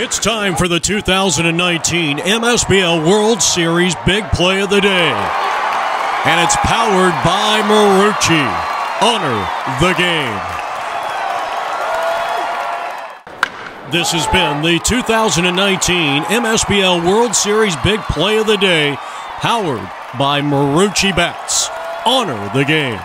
It's time for the 2019 MSBL World Series Big Play of the Day. And it's powered by Marucci. Honor the game. This has been the 2019 MSBL World Series Big Play of the Day, powered by Marucci bats. Honor the game.